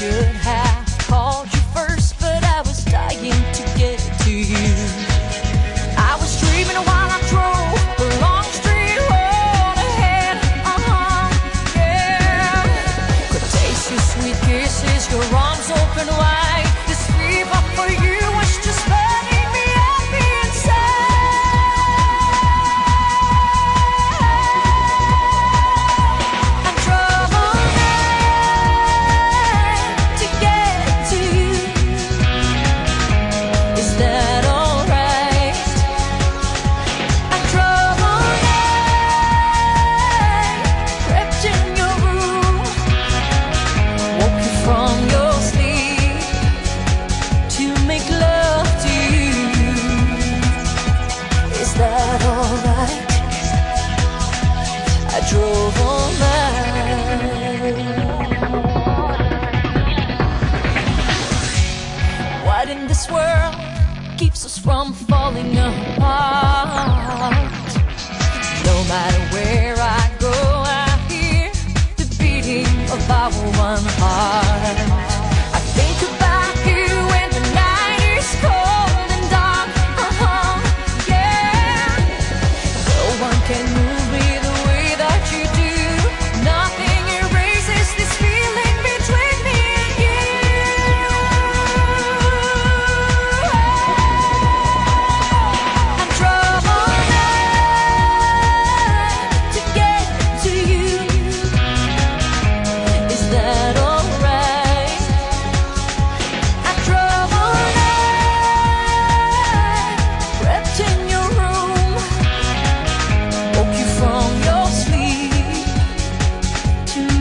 should have. That keeps us from falling apart? No matter where I go, I hear the beating of our one heart.